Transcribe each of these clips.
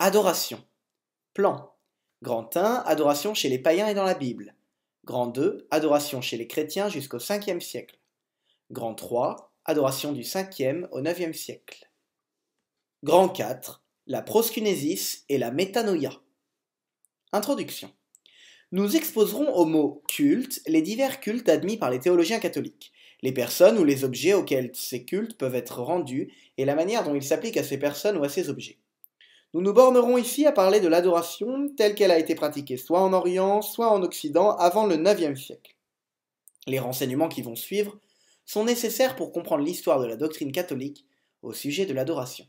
Adoration. Plan. Grand 1, adoration chez les païens et dans la Bible. Grand 2, adoration chez les chrétiens jusqu'au 5e siècle. Grand 3, adoration du 5e au 9e siècle. Grand 4, la proskynésis et la métanoïa. Introduction. Nous exposerons au mot culte les divers cultes admis par les théologiens catholiques, les personnes ou les objets auxquels ces cultes peuvent être rendus et la manière dont ils s'appliquent à ces personnes ou à ces objets. Nous nous bornerons ici à parler de l'adoration telle qu'elle a été pratiquée soit en Orient, soit en Occident avant le IXe siècle. Les renseignements qui vont suivre sont nécessaires pour comprendre l'histoire de la doctrine catholique au sujet de l'adoration.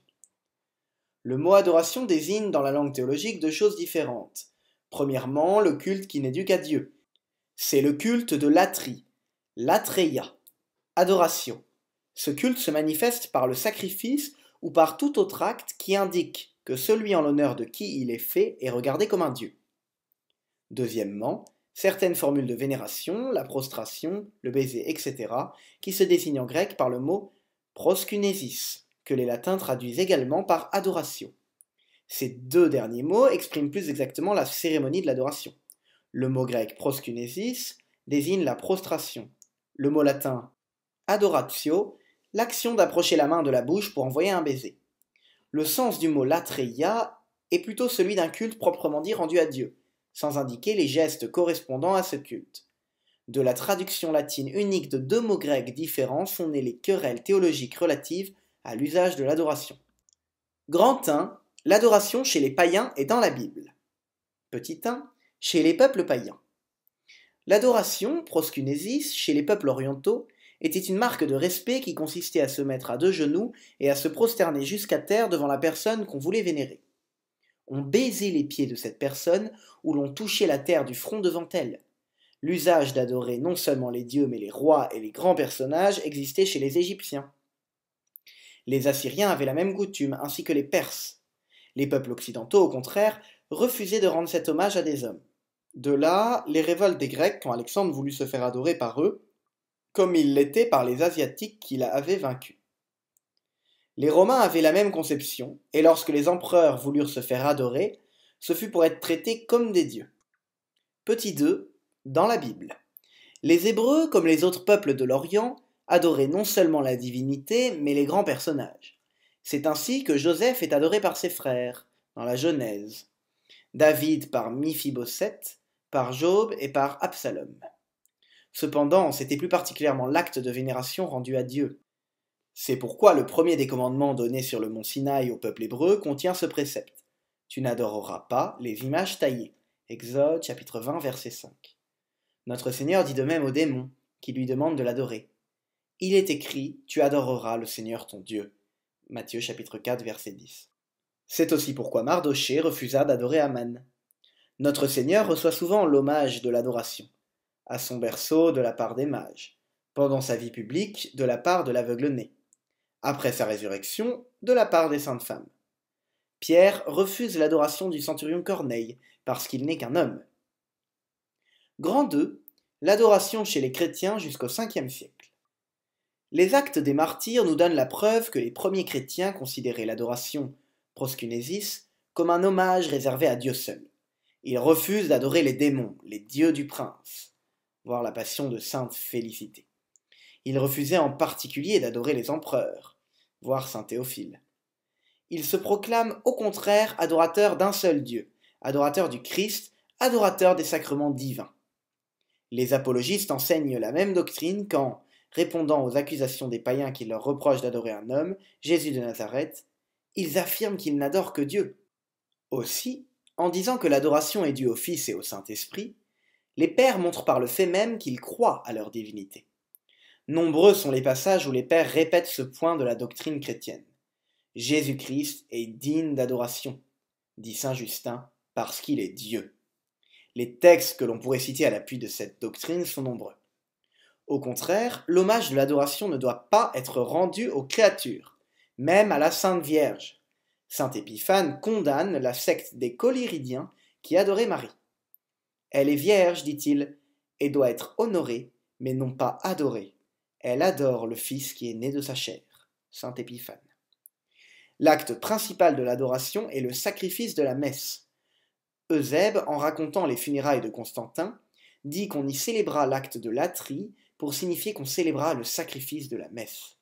Le mot adoration désigne dans la langue théologique deux choses différentes. Premièrement, le culte qui n'est dû qu'à Dieu. C'est le culte de l'atri, l'atreia, adoration. Ce culte se manifeste par le sacrifice ou par tout autre acte qui indique que celui en l'honneur de qui il est fait est regardé comme un dieu. Deuxièmement, certaines formules de vénération, la prostration, le baiser, etc., qui se désignent en grec par le mot proskunesis, que les latins traduisent également par adoration. Ces deux derniers mots expriment plus exactement la cérémonie de l'adoration. Le mot grec proskunesis désigne la prostration. Le mot latin adoratio, l'action d'approcher la main de la bouche pour envoyer un baiser. Le sens du mot latreia est plutôt celui d'un culte proprement dit rendu à Dieu, sans indiquer les gestes correspondant à ce culte. De la traduction latine unique de deux mots grecs différents sont nées les querelles théologiques relatives à l'usage de l'adoration. Grand 1. L'adoration chez les païens est dans la Bible. Petit 1. Chez les peuples païens. L'adoration, proskunesis, chez les peuples orientaux, était une marque de respect qui consistait à se mettre à deux genoux et à se prosterner jusqu'à terre devant la personne qu'on voulait vénérer. On baisait les pieds de cette personne ou l'on touchait la terre du front devant elle. L'usage d'adorer non seulement les dieux mais les rois et les grands personnages existait chez les Égyptiens. Les Assyriens avaient la même coutume, ainsi que les Perses. Les peuples occidentaux, au contraire, refusaient de rendre cet hommage à des hommes. De là, les révoltes des Grecs quand Alexandre voulut se faire adorer par eux, comme il l'était par les Asiatiques qui avaient vaincu. Les Romains avaient la même conception, et lorsque les empereurs voulurent se faire adorer, ce fut pour être traités comme des dieux. Petit 2. Dans la Bible. Les Hébreux, comme les autres peuples de l'Orient, adoraient non seulement la divinité, mais les grands personnages. C'est ainsi que Joseph est adoré par ses frères, dans la Genèse, David par Miphibosheth, par Job et par Absalom. Cependant, c'était plus particulièrement l'acte de vénération rendu à Dieu. C'est pourquoi le premier des commandements donnés sur le mont Sinaï au peuple hébreu contient ce précepte. Tu n'adoreras pas les images taillées. Exode chapitre 20 verset 5. Notre Seigneur dit de même aux démons, qui lui demandent de l'adorer. Il est écrit, tu adoreras le Seigneur ton Dieu. Matthieu chapitre 4 verset 10. C'est aussi pourquoi Mardoché refusa d'adorer Aman. Notre Seigneur reçoit souvent l'hommage de l'adoration à son berceau de la part des mages, pendant sa vie publique de la part de l'aveugle-né, après sa résurrection de la part des saintes femmes. Pierre refuse l'adoration du centurion Corneille parce qu'il n'est qu'un homme. Grand 2. L'adoration chez les chrétiens jusqu'au 5e siècle. Les actes des martyrs nous donnent la preuve que les premiers chrétiens considéraient l'adoration, proskunesis, comme un hommage réservé à Dieu seul. Ils refusent d'adorer les démons, les dieux du prince voir la passion de sainte Félicité. Il refusait en particulier d'adorer les empereurs, voir saint Théophile. Il se proclame au contraire adorateur d'un seul Dieu, adorateur du Christ, adorateur des sacrements divins. Les apologistes enseignent la même doctrine quand, répondant aux accusations des païens qui leur reprochent d'adorer un homme, Jésus de Nazareth, ils affirment qu'ils n'adorent que Dieu. Aussi, en disant que l'adoration est due au Fils et au Saint-Esprit, les pères montrent par le fait même qu'ils croient à leur divinité. Nombreux sont les passages où les pères répètent ce point de la doctrine chrétienne. Jésus-Christ est digne d'adoration, dit Saint Justin, parce qu'il est Dieu. Les textes que l'on pourrait citer à l'appui de cette doctrine sont nombreux. Au contraire, l'hommage de l'adoration ne doit pas être rendu aux créatures, même à la Sainte Vierge. Saint Épiphane condamne la secte des Collyridiens qui adoraient Marie. Elle est vierge, dit-il, et doit être honorée, mais non pas adorée. Elle adore le Fils qui est né de sa chair. Saint Épiphane. L'acte principal de l'adoration est le sacrifice de la messe. Eusèbe, en racontant les funérailles de Constantin, dit qu'on y célébra l'acte de latrie pour signifier qu'on célébra le sacrifice de la messe.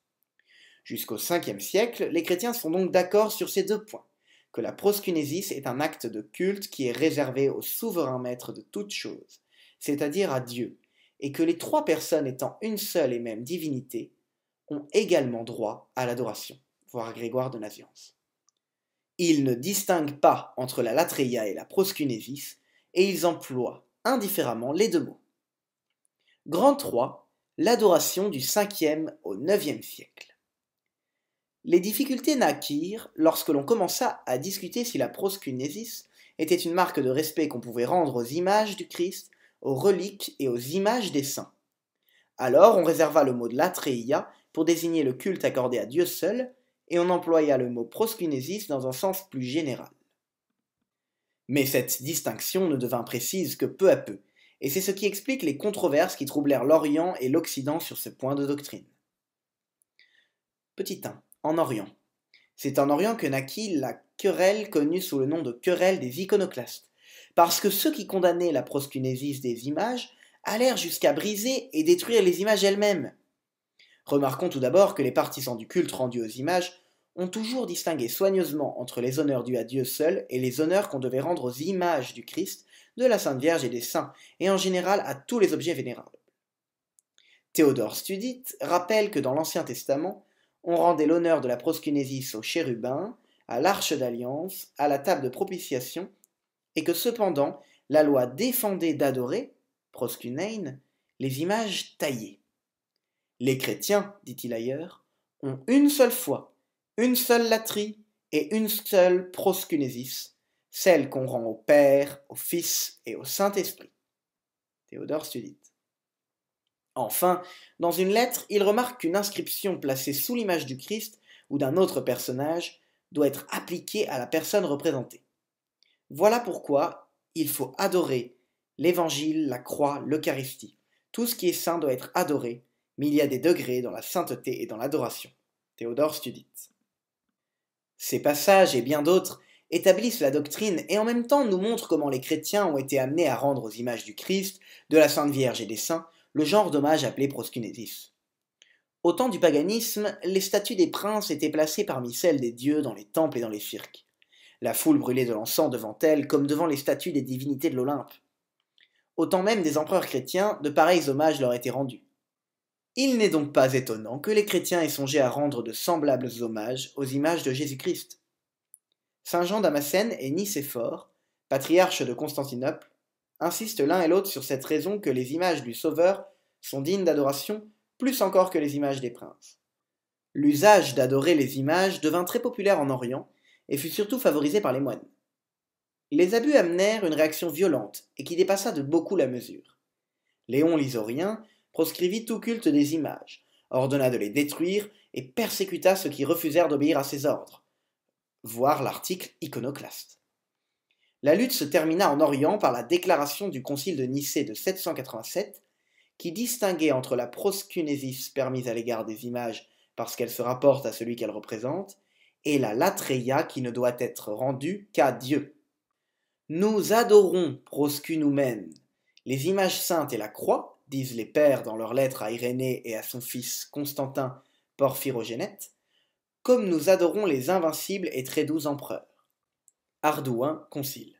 Jusqu'au 5 siècle, les chrétiens sont donc d'accord sur ces deux points, que la proskynésis est un acte de culte qui est réservé au souverain maître de toutes choses, c'est-à-dire à Dieu, et que les trois personnes étant une seule et même divinité ont également droit à l'adoration, voir Grégoire de Naziance. Ils ne distinguent pas entre la latreia et la proskynésis, et ils emploient indifféremment les deux mots. Grand 3, l'adoration du 5e au 9e siècle. Les difficultés naquirent lorsque l'on commença à discuter si la proskynésis était une marque de respect qu'on pouvait rendre aux images du Christ, aux reliques et aux images des saints. Alors on réserva le mot de latreia pour désigner le culte accordé à Dieu seul, et on employa le mot proskynésis dans un sens plus général. Mais cette distinction ne devint précise que peu à peu, et c'est ce qui explique les controverses qui troublèrent l'Orient et l'Occident sur ce point de doctrine. Petit 1. En Orient. C'est en Orient que naquit la querelle connue sous le nom de querelle des iconoclastes, parce que ceux qui condamnaient la proskynésis des images allèrent jusqu'à briser et détruire les images elles-mêmes. Remarquons tout d'abord que les partisans du culte rendu aux images ont toujours distingué soigneusement entre les honneurs dus à Dieu seul et les honneurs qu'on devait rendre aux images du Christ, de la Sainte Vierge et des saints, et en général à tous les objets vénérables. Théodore Studite rappelle que dans l'Ancien Testament, on rendait l'honneur de la proskynésis aux chérubins, à l'arche d'alliance, à la table de propitiation, et que cependant la loi défendait d'adorer, proskynein, les images taillées. Les chrétiens, dit-il ailleurs, ont une seule foi, une seule latrie et une seule proskynésis, celle qu'on rend au Père, au Fils et au Saint-Esprit. Théodore Studite. Enfin, dans une lettre, il remarque qu'une inscription placée sous l'image du Christ ou d'un autre personnage doit être appliquée à la personne représentée. Voilà pourquoi il faut adorer l'Évangile, la croix, l'Eucharistie. Tout ce qui est saint doit être adoré, mais il y a des degrés dans la sainteté et dans l'adoration. Théodore Studite. Ces passages et bien d'autres établissent la doctrine et en même temps nous montrent comment les chrétiens ont été amenés à rendre aux images du Christ, de la Sainte Vierge et des saints le genre d'hommage appelé proskynésis. Au temps du paganisme, les statues des princes étaient placées parmi celles des dieux dans les temples et dans les cirques. La foule brûlait de l'encens devant elles comme devant les statues des divinités de l'Olympe. Au temps même des empereurs chrétiens, de pareils hommages leur étaient rendus. Il n'est donc pas étonnant que les chrétiens aient songé à rendre de semblables hommages aux images de Jésus-Christ. Saint Jean Damascène et Nicéphore, patriarche de Constantinople, insistent l'un et l'autre sur cette raison que les images du Sauveur sont dignes d'adoration plus encore que les images des princes. L'usage d'adorer les images devint très populaire en Orient et fut surtout favorisé par les moines. Les abus amenèrent une réaction violente et qui dépassa de beaucoup la mesure. Léon l'Isorien proscrivit tout culte des images, ordonna de les détruire et persécuta ceux qui refusèrent d'obéir à ses ordres. Voir l'article iconoclaste. La lutte se termina en Orient par la déclaration du Concile de Nicée de 787, qui distinguait entre la proskynésis permise à l'égard des images parce qu'elle se rapporte à celui qu'elle représente, et la latreia qui ne doit être rendue qu'à Dieu. Nous adorons proskunoumen, les images saintes et la croix, disent les pères dans leur lettre à Irénée et à son fils Constantin Porphyrogénète, comme nous adorons les invincibles et très doux empereurs. Ardouin, Concile.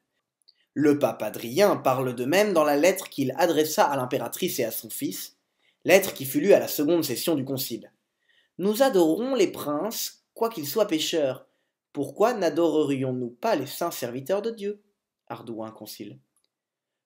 Le pape Adrien parle de même dans la lettre qu'il adressa à l'impératrice et à son fils, lettre qui fut lue à la seconde session du Concile. Nous adorons les princes, quoiqu'ils soient pécheurs. Pourquoi n'adorerions-nous pas les saints serviteurs de Dieu? Ardouin, Concile.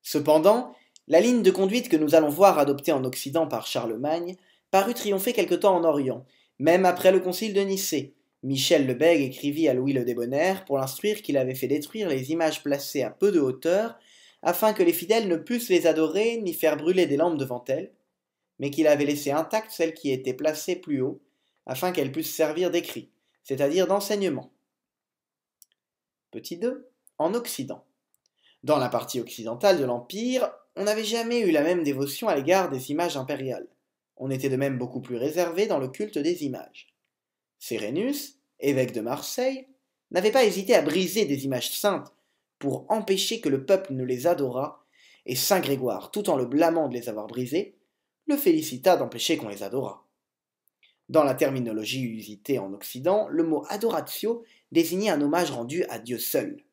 Cependant, la ligne de conduite que nous allons voir adoptée en Occident par Charlemagne parut triompher quelque temps en Orient, même après le concile de Nicée. Michel le Bègue écrivit à Louis le Débonnaire pour l'instruire qu'il avait fait détruire les images placées à peu de hauteur, afin que les fidèles ne pussent les adorer ni faire brûler des lampes devant elles, mais qu'il avait laissé intactes celles qui étaient placées plus haut, afin qu'elles puissent servir d'écrit, c'est-à-dire d'enseignement. Petit 2. En Occident. Dans la partie occidentale de l'Empire, on n'avait jamais eu la même dévotion à l'égard des images impériales. On était de même beaucoup plus réservé dans le culte des images. Sérénus, évêque de Marseille, n'avait pas hésité à briser des images saintes pour empêcher que le peuple ne les adorât, et saint Grégoire, tout en le blâmant de les avoir brisées, le félicita d'empêcher qu'on les adorât. Dans la terminologie usitée en Occident, le mot adoratio désignait un hommage rendu à Dieu seul.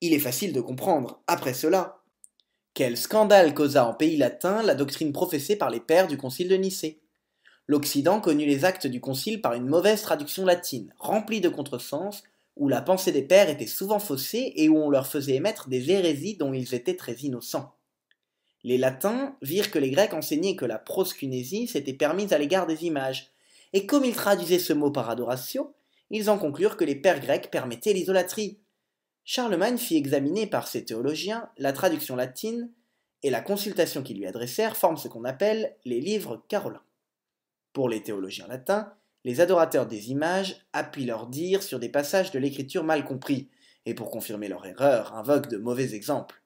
Il est facile de comprendre, après cela, quel scandale causa en pays latin la doctrine professée par les pères du concile de Nicée. L'Occident connut les actes du concile par une mauvaise traduction latine, remplie de contresens, où la pensée des pères était souvent faussée et où on leur faisait émettre des hérésies dont ils étaient très innocents. Les latins virent que les grecs enseignaient que la proscunésie s'était permise à l'égard des images, et comme ils traduisaient ce mot par adoration, ils en conclurent que les pères grecs permettaient l'idolâtrie. Charlemagne fit examiner par ses théologiens la traduction latine, et la consultation qu'ils lui adressèrent forme ce qu'on appelle les livres carolins. Pour les théologiens latins, les adorateurs des images appuient leur dire sur des passages de l'écriture mal compris, et pour confirmer leur erreur, invoquent de mauvais exemples.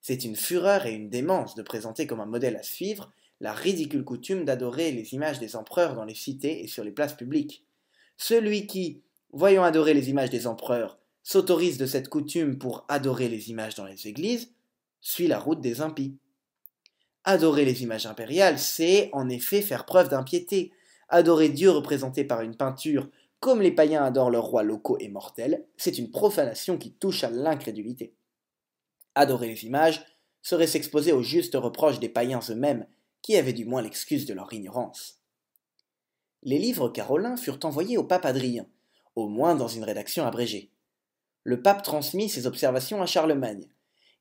C'est une fureur et une démence de présenter comme un modèle à suivre la ridicule coutume d'adorer les images des empereurs dans les cités et sur les places publiques. Celui qui, voyant adorer les images des empereurs, s'autorise de cette coutume pour adorer les images dans les églises, suit la route des impies. Adorer les images impériales, c'est en effet faire preuve d'impiété. Adorer Dieu représenté par une peinture, comme les païens adorent leurs rois locaux et mortels, c'est une profanation qui touche à l'incrédulité. Adorer les images serait s'exposer aux justes reproches des païens eux-mêmes, qui avaient du moins l'excuse de leur ignorance. Les livres carolins furent envoyés au pape Adrien, au moins dans une rédaction abrégée. Le pape transmit ses observations à Charlemagne.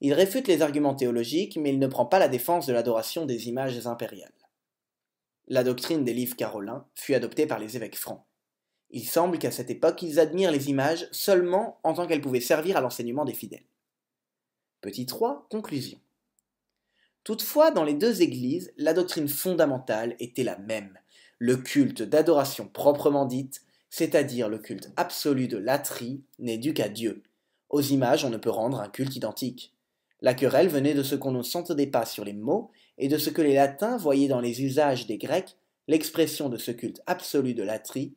Il réfute les arguments théologiques, mais il ne prend pas la défense de l'adoration des images impériales. La doctrine des livres carolins fut adoptée par les évêques francs. Il semble qu'à cette époque, ils admirent les images seulement en tant qu'elles pouvaient servir à l'enseignement des fidèles. Petit 3, conclusion. Toutefois, dans les deux églises, la doctrine fondamentale était la même, le culte d'adoration proprement dite, c'est-à-dire le culte absolu de l'atrie, n'est dû qu'à Dieu. Aux images, on ne peut rendre un culte identique. La querelle venait de ce qu'on ne s'entendait pas sur les mots et de ce que les latins voyaient dans les usages des grecs l'expression de ce culte absolu de l'atrie,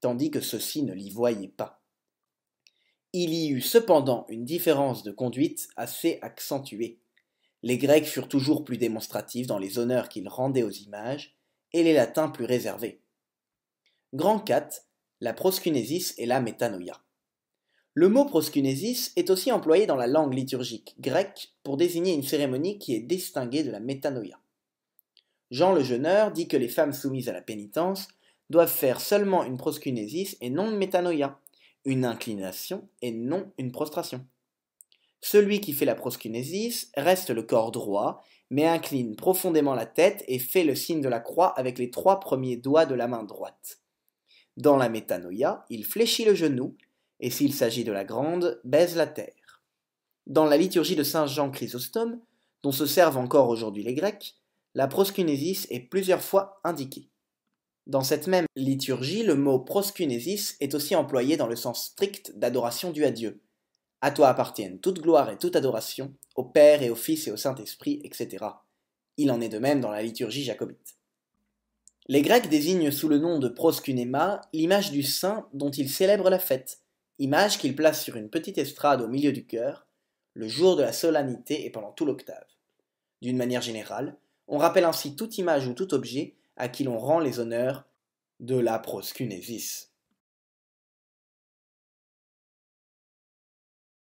tandis que ceux-ci ne l'y voyaient pas. Il y eut cependant une différence de conduite assez accentuée. Les Grecs furent toujours plus démonstratifs dans les honneurs qu'ils rendaient aux images, et les Latins plus réservés. Grand 4, la proskynésis et la métanoïa. Le mot proskynésis est aussi employé dans la langue liturgique grecque pour désigner une cérémonie qui est distinguée de la métanoïa. Jean le Jeuneur dit que les femmes soumises à la pénitence doivent faire seulement une proskynésis et non une métanoïa, une inclination et non une prostration. Celui qui fait la proskynésis reste le corps droit, mais incline profondément la tête et fait le signe de la croix avec les trois premiers doigts de la main droite. Dans la métanoïa, il fléchit le genou, et s'il s'agit de la grande, baise la terre. Dans la liturgie de Saint Jean Chrysostome, dont se servent encore aujourd'hui les Grecs, la proskynésis est plusieurs fois indiquée. Dans cette même liturgie, le mot proskynésis est aussi employé dans le sens strict d'adoration due à Dieu, à toi appartiennent toute gloire et toute adoration, au Père et au Fils et au Saint-Esprit, etc. Il en est de même dans la liturgie jacobite. Les Grecs désignent sous le nom de proskunéma l'image du saint dont ils célèbrent la fête, image qu'ils placent sur une petite estrade au milieu du chœur, le jour de la solennité et pendant tout l'octave. D'une manière générale, on rappelle ainsi toute image ou tout objet à qui l'on rend les honneurs de la proskunésis.